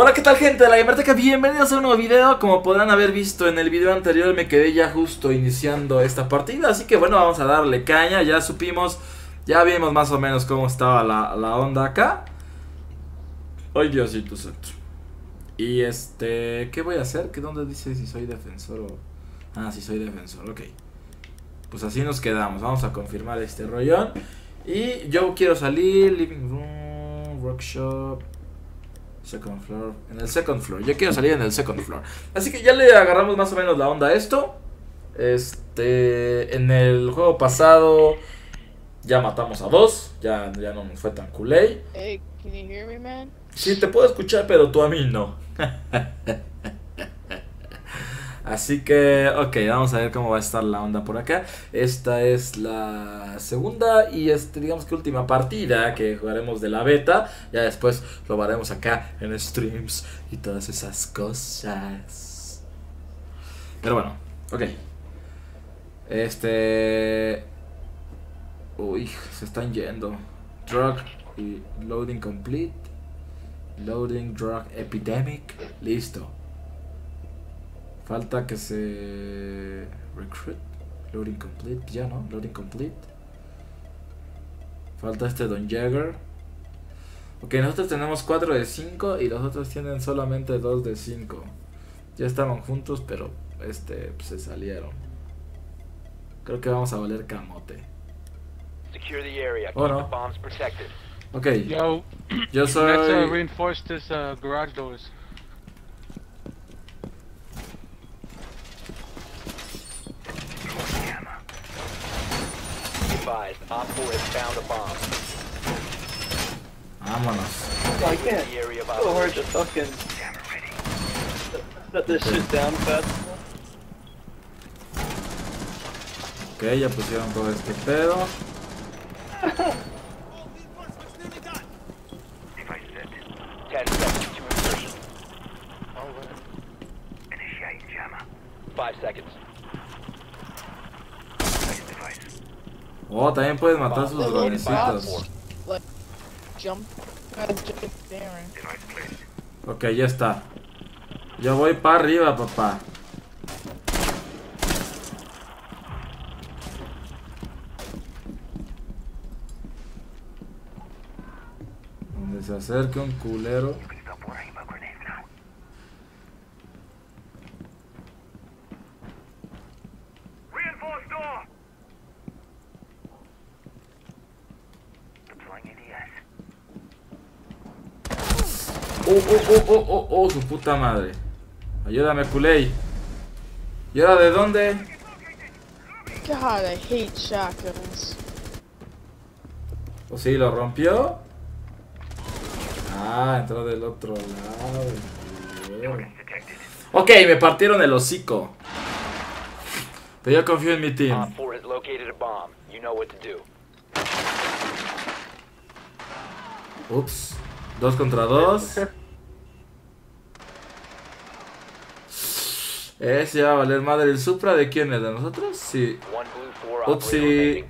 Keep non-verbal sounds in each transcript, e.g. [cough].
Hola, ¿qué tal gente de la Gamerteca? Bienvenidos a un nuevo video. Como podrán haber visto en el video anterior, me quedé ya justo iniciando esta partida. Así que bueno, vamos a darle caña. Ya supimos, ya vimos más o menos cómo estaba la, la onda acá. Ay, Diosito santo. Y este, ¿qué voy a hacer? ¿Qué dónde dice si soy defensor o...? Ah, si soy defensor, ok. Pues así nos quedamos. Vamos a confirmar este rollón. Y yo quiero salir, living room, workshop, second floor. En el second floor. Yo quiero salir en el second floor. Así que ya le agarramos más o menos la onda a esto. Este, en el juego pasado ya matamos a dos. Ya, ya no nos fue tan culé. Hey, can you hear me, man? Sí, te puedo escuchar, pero tú a mí no. [laughs] Así que, ok, vamos a ver cómo va a estar la onda por acá. Esta es la segunda y este, digamos que última partida que jugaremos de la beta. Ya después lo haremos acá en streams y todas esas cosas. Pero bueno, ok. Este... Uy, se están yendo. Drug y loading complete. Loading drug epidemic. Listo. Falta que se recruit. Loading complete. Ya no, loading complete. Falta este Don Jagger. Ok, nosotros tenemos 4 de 5 y los otros tienen solamente 2 de 5. Ya estaban juntos, pero este pues, se salieron. Creo que vamos a valer camote. Secure the area. Oh, Keep no. the bombs protected. Ok, Yo, yo let's uh, soy... reinforce this uh, garage doors. Found a bomb. Vámonos. I Secure can't. the area of So hard to operation. fucking set this shit down fast. Ok, ya pusieron todo este pedo. [laughs] Oh, también puedes matar sus Little dronecitos. Ok, ya está. Yo voy para arriba, papá. Donde se acerque un culero. Oh, oh, oh, oh, oh, oh, su puta madre. Ayúdame, culey. ¿Y ahora de dónde? God, I hate shotguns. ¿O sí, lo rompió? Ah, entró del otro lado. Ok, me partieron el hocico. Pero yo confío en mi team. 4 has located a bomb. You know what to do. Ups. Dos contra dos. Ese va a valer madre. ¿El Supra de quién es? ¿De nosotros? Sí. Upsi.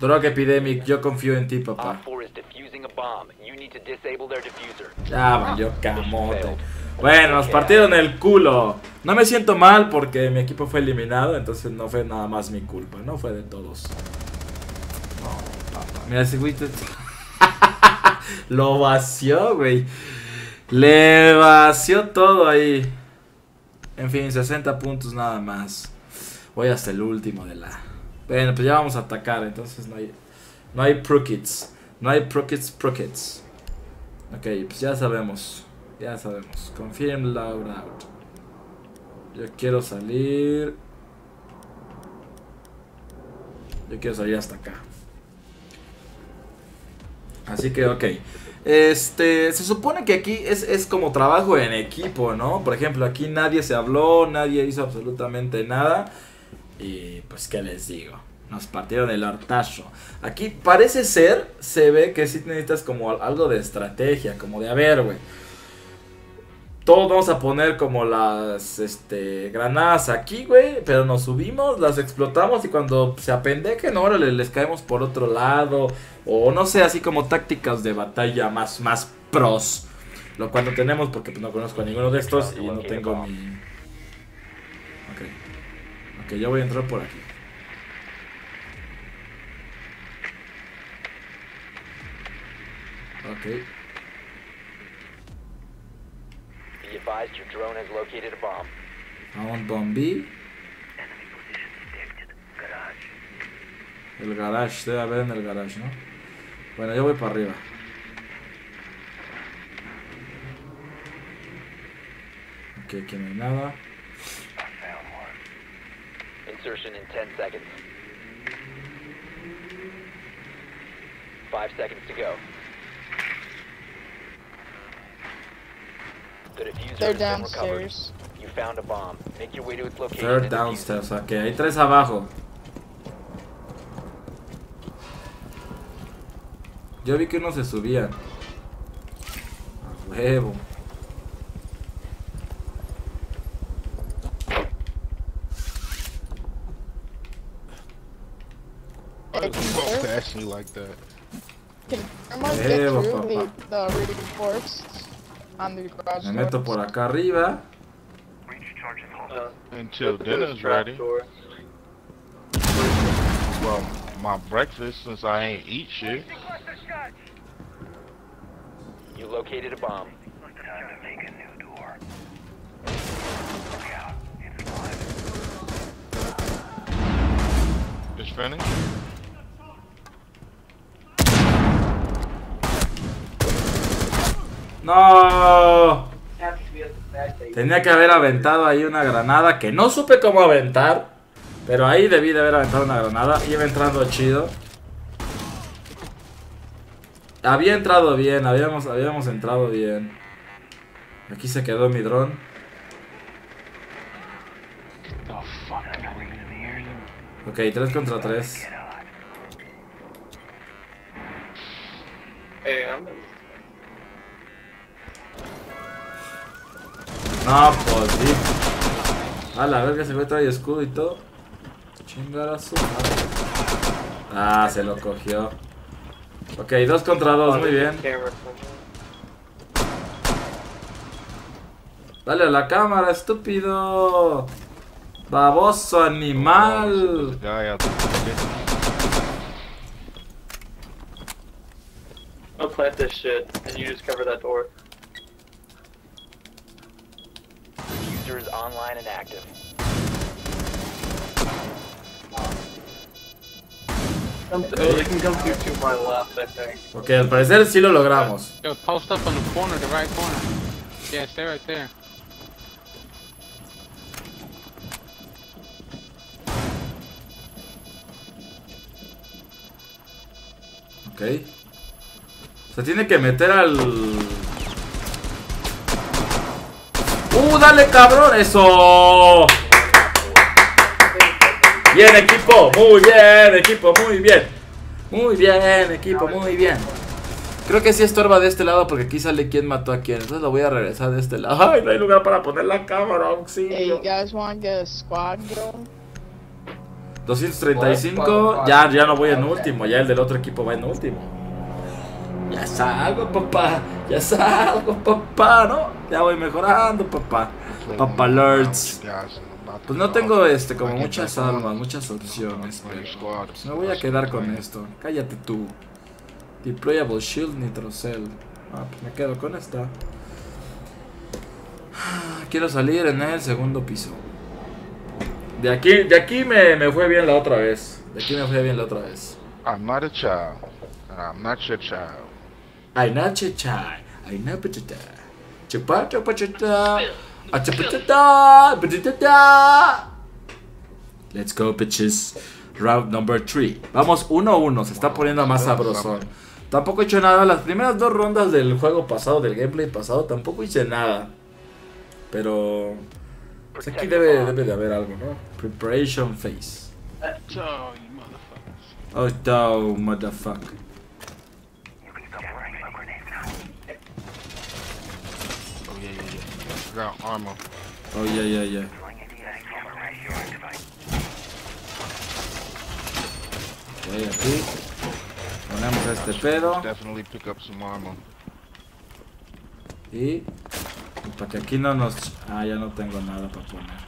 Drug Epidemic, yo confío en ti, papá. Op 4 is defusing a bomb. You need to disable their diffuser. Ya valió camote. Bueno, nos partieron el culo. No me siento mal porque mi equipo fue eliminado, entonces no fue nada más mi culpa, no fue de todos. No, papá. Mira ese güey. Lo vació, güey. Le vació todo ahí. En fin, 60 puntos nada más. Voy hasta el último de la. Bueno, pues ya vamos a atacar, entonces no hay. No hay Prokits. No hay Prokits Prokits. Ok, pues ya sabemos. Ya sabemos. Confirm loud out. Yo quiero salir. Yo quiero salir hasta acá. Así que, ok. Este, se supone que aquí es, es como trabajo en equipo, ¿no? Por ejemplo, aquí nadie se habló, nadie hizo absolutamente nada. Y pues, ¿qué les digo? Nos partieron el hartazo. Aquí parece ser, se ve que sí necesitas como al- algo de estrategia, como de, a ver, güey. Todos vamos a poner como las este, granadas aquí, güey. Pero nos subimos, las explotamos y cuando se apendejen, órale, les caemos por otro lado. O no sé, así como tácticas de batalla más, más pros. Lo cual no tenemos porque pues, no conozco a ninguno de estos y no tengo mi... Ok. Ok, yo voy a entrar por aquí. Ok. Advised your drone has located a bomb. Found bombi. El garage, debe haber en el garage, ¿no? Bueno, yo voy para arriba. Ok, aquí no hay nada. Insertion in 10 seconds. Five seconds to go. The diffuser They're downstairs. You found a bomb. Make your way to its location. It. downstairs, ok, hay tres abajo. Yo vi que uno se subía. A huevo. Me like that. can someone Eh, get through papá. the, the the garage Me meto doors? por acá arriba. Uh, Until there's dinner's trap ready. door. Well, my breakfast since I ain't eat shit. You located a bomb. Just finished. No. Tenía que haber aventado ahí una granada que no supe cómo aventar. Pero ahí debí de haber aventado una granada. Iba entrando chido. Había entrado bien, habíamos, habíamos entrado bien. Aquí se quedó mi dron. Ok, 3 contra 3. No, pues sí. A la verga se me trae escudo y todo. Chingar a su madre. Ah, se lo cogió. Ok, 2 contra 2, muy bien. Dale a la cámara, estúpido. Baboso animal. out there. I'll plant this shit, and you just cover that door. Diffuser is online and active. Come th- oh, they can come through to my left, I think. Ok, al parecer sí lo logramos. Post up on the corner, the right corner. Yeah, stay right there. Ok. Se tiene que meter al... ¡Uh, dale cabrón! ¡Eso! Bien equipo, muy bien equipo, muy bien. Muy bien equipo, muy bien. Creo que sí estorba de este lado porque aquí sale quién mató a quién. Entonces lo voy a regresar de este lado. ¡Ay, no hay lugar para poner la cámara! Hey, ¡Auxilio! you guys want to get a squad going? 235, ya, ya no voy en último, ya el del otro equipo va en último. Ya salgo, papá, ya salgo, papá, ¿no? Ya voy mejorando, papá. Papá Lords. Pues no tengo este como muchas almas, muchas opciones, pero pues me voy a quedar con esto. Cállate tú. Deployable Shield Nitrocell. Ah, pues me quedo con esta. Ah, Quiero salir en el segundo piso. De aquí, de aquí me, me fue bien la otra vez. De aquí me fue bien la otra vez. I'm not a child. I'm not your child. Ay, na chachai. Ay, na patata. Chapata patata. Achapatata. Patata. Let's go, bitches. Round number 3. Vamos 1-1. Se está poniendo más sabrosón. Tampoco he hecho nada. Las primeras dos rondas del juego pasado, del gameplay pasado, tampoco hice nada. Pero. Pues aquí debe, debe de haber algo, ¿no? Preparation phase. Oh, you motherfuckers. Oh, no, motherfucker. Oh yeah, yeah, yeah. Got armor. Oh, yeah, yeah, yeah. Ok, aquí. Ponemos este pedo. Definitely pick up some armor. Y, y para que aquí no nos... Ah, ya no tengo nada para poner.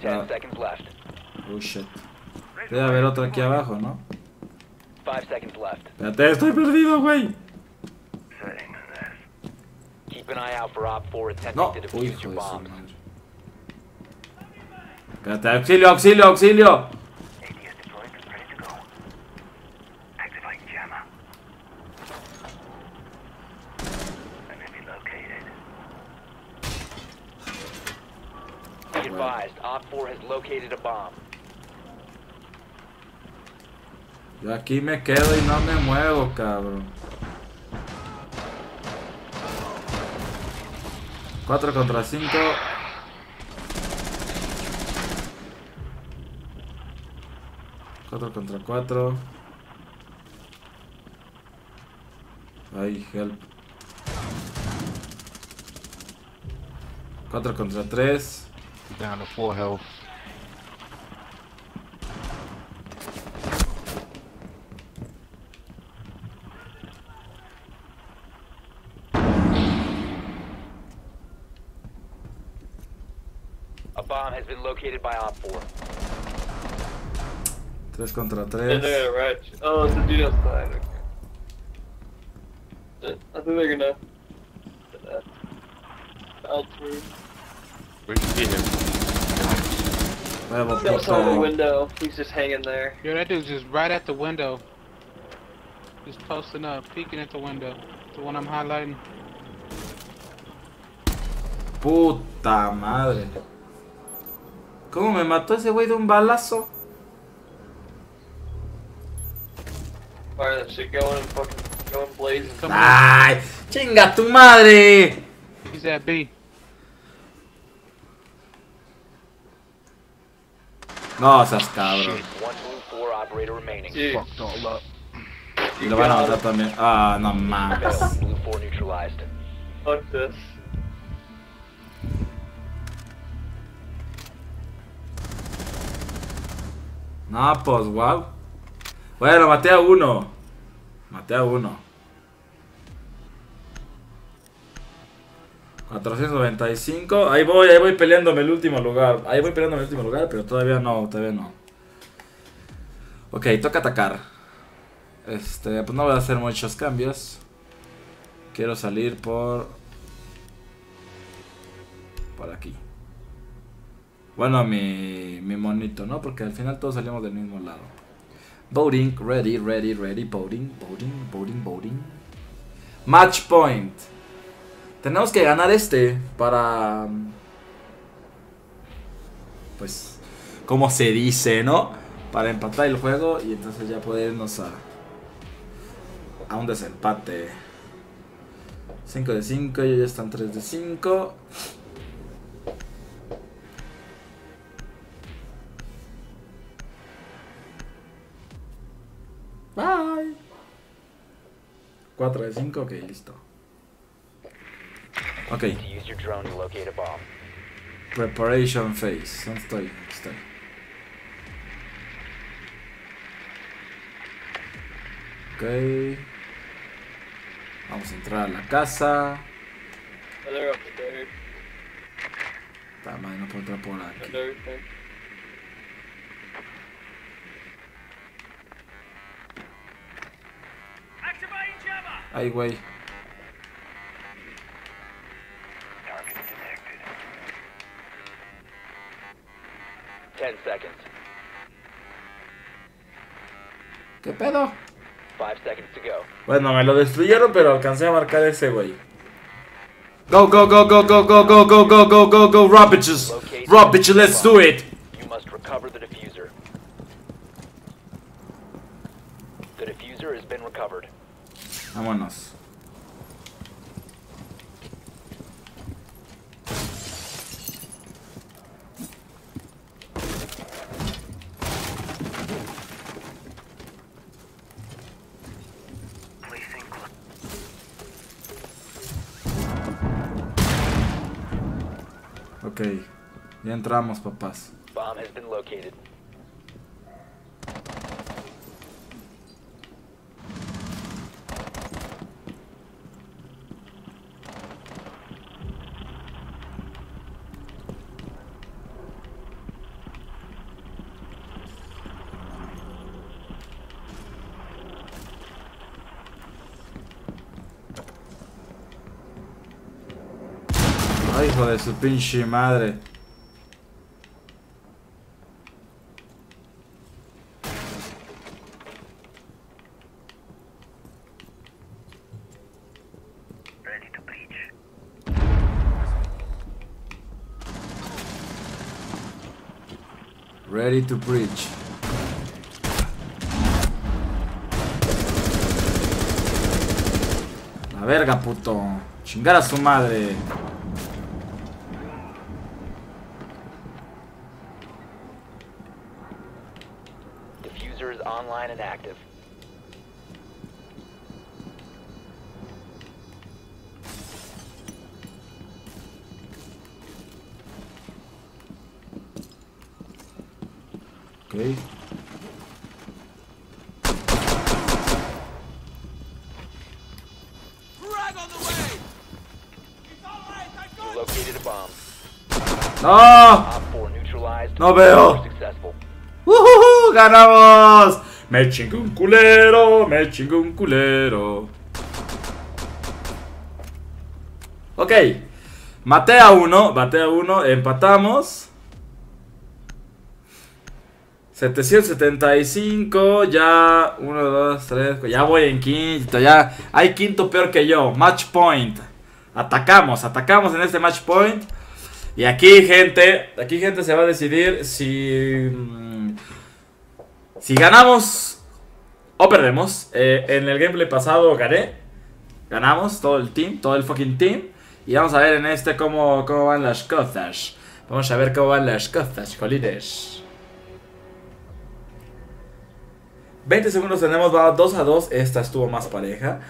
Ten Ah. seconds left. Oh shit. Debe haber otro aquí abajo, ¿no? Five seconds left. Espérate, estoy perdido, güey. No, oh, hijo de su Espérate, auxilio, auxilio, auxilio. Yo aquí me quedo y no me muevo, cabrón. 4 contra 5. Cuatro contra 4. Ay, help. 4 contra 3. Down to full health. Located by Op 4. 3 contra And 3. they're gonna. Oh, it's a dude outside. Okay. I think they're gonna. Uh, out through. We can get him. Huevo, He's outside the window. He's just hanging there. Yo, that dude's just right at the window. Just posting up, peeking at the window. The one I'm highlighting. Puta madre. ¿Cómo me mató ese güey de un balazo? ¡Ay! ¡Chinga tu madre! He's at B. No seas cabrón. Sí. Y lo van a matar también. Ah, no mames. Fuck this. No, pues wow. Bueno, maté a uno. Maté a uno. 495. Ahí voy, ahí voy peleándome el último lugar. Ahí voy peleándome el último lugar, pero todavía no, todavía no. Ok, toca atacar. Este, pues no voy a hacer muchos cambios. Quiero salir por... Por aquí. Bueno, mi, mi monito, ¿no? Porque al final todos salimos del mismo lado. Voting, ready, ready, ready, voting, voting, voting, voting. Match point. Tenemos que ganar este para... Pues, como se dice, ¿no? Para empatar el juego y entonces ya podernos a... A un desempate. 5 de 5, ellos ya están 3 de 5. Bye. 4 de 5, ok, listo. Ok, To use your drone to locate a bomb. preparation phase. ¿Dónde estoy? Estoy. Ok. Vamos a entrar a la casa. Puta madre, no puedo entrar por aquí. Ay, güey. ¿Qué pedo? Go. Bueno, me lo destruyeron, pero alcancé a marcar ese güey. Go, go, go, go, go, go, go, go, go, go, go, go, raw bitches. Raw bitches, let's do it. You must recover the diffuser. The diffuser has been recovered. Vámonos. Ok, ya entramos, papás. Bomb has been located. Ay, hijo de su pinche madre. Ready to preach. La verga, puto. Chingar a su madre. Ok. You located a bomb. ¡No! Op 4 neutralized. No veo. ¡Ujujú! ¡Ganamos! Me chingo un culero, me chingo un culero. Ok. Maté a uno, maté a uno, empatamos. 775, ya 1, 2, 3, ya voy en quinto, ya hay quinto peor que yo, match point. Atacamos, atacamos en este match point. Y aquí, gente, aquí, gente, se va a decidir si. mm, Si ganamos o perdemos. Eh, en el gameplay pasado gané. Ganamos todo el team, todo el fucking team. Y vamos a ver en este cómo, cómo van las cosas. Vamos a ver cómo van las cosas, colines. 20 segundos tenemos, va 2 a 2. Esta estuvo más pareja.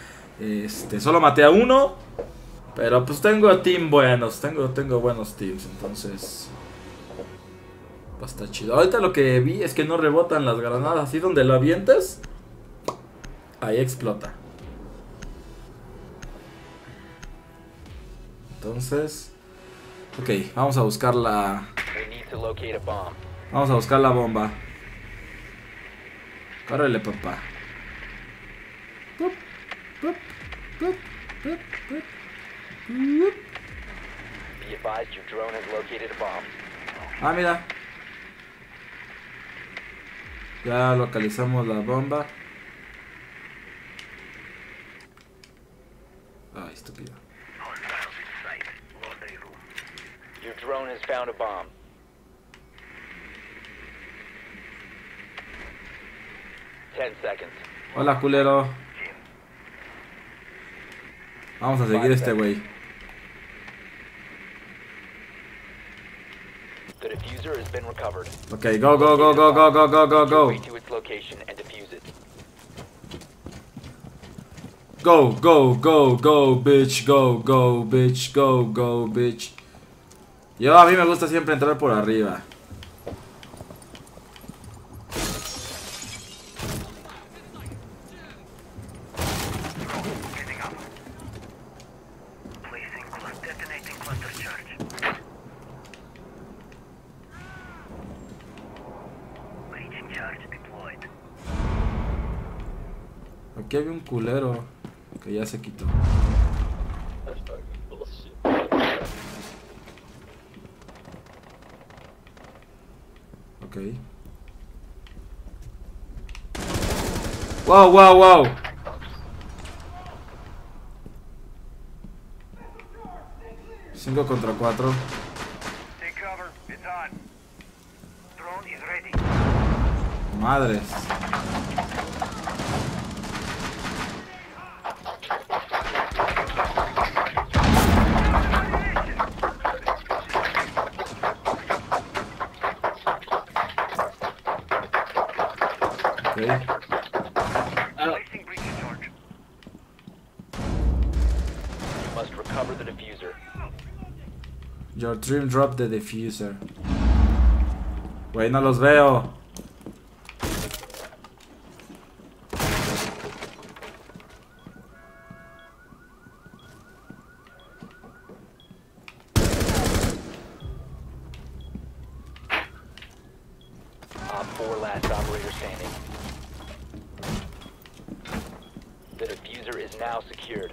Este, solo maté a uno. Pero pues tengo team buenos, tengo, tengo buenos teams, entonces... Pues está chido. Ahorita lo que vi es que no rebotan las granadas. Así donde lo avientes, ahí explota. Entonces... Ok, vamos a buscar la... A. Vamos a buscar la bomba. Córrele, papá. Pup, pup, pup. Be advised your drone has located a bomb. Ah, mira. Ya localizamos la bomba. Ay, estúpido. Your drone has found a bomb. Hola, culero. Vamos a seguir este güey. Ok, go, go, go, go, go, go, go, go, go. Go, go, go, go, bitch, go, go, bitch, go, go, bitch. Yo a mí me gusta siempre entrar por arriba. Aquí había un culero que ya se quitó. Ok. Wow, wow, wow. Cinco contra cuatro. Take cover. It's on. Drone is ready. Madres. Ok. Placing breach charge. You must recover the diffuser. Your dream dropped the diffuser. Güey, no los veo. Op 4 last operator standing. The diffuser is now secured.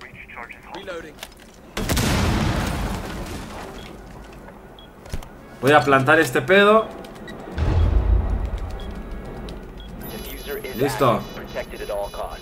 Breach charge is on. Voy a plantar este pedo. Listo. protected at all costs.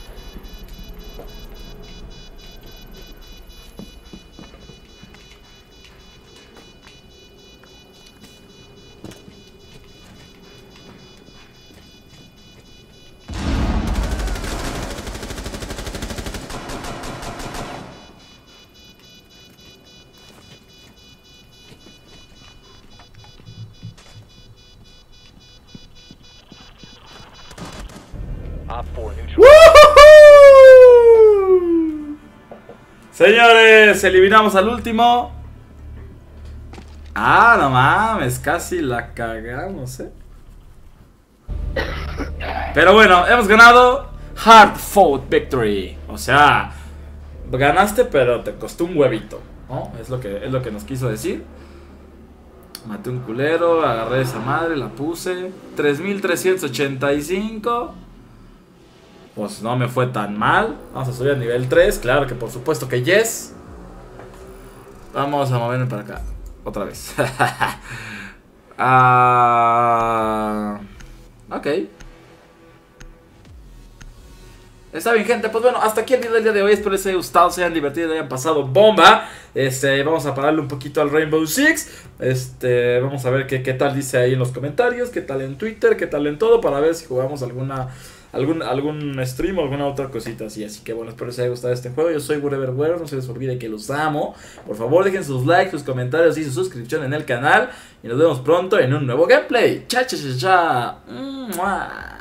Op 4 neutral. ¡Woohoo! Señores, eliminamos al último. Ah, no mames, casi la cagamos, eh. Pero bueno, hemos ganado Hard Fought Victory. O sea, ganaste, pero te costó un huevito. ¿no? Es, lo que, es lo que nos quiso decir. Maté un culero, agarré esa madre, la puse. 3385. Pues no me fue tan mal. Vamos a subir a nivel 3. Claro que por supuesto que yes. Vamos a moverme para acá. Otra vez. [laughs] Ah, ok. Está bien, gente. Pues bueno, hasta aquí el video del día de hoy. Espero les haya gustado, se hayan divertido, hayan pasado bomba. Este, vamos a pararle un poquito al Rainbow Six. Este, vamos a ver qué, qué tal dice ahí en los comentarios, qué tal en Twitter, qué tal en todo, para ver si jugamos alguna algún, algún stream o alguna otra cosita así. Así que bueno, espero les haya gustado este juego. Yo soy Wherever no se les olvide que los amo. Por favor, dejen sus likes, sus comentarios y su suscripción en el canal. Y nos vemos pronto en un nuevo gameplay. Cha, cha, cha, cha.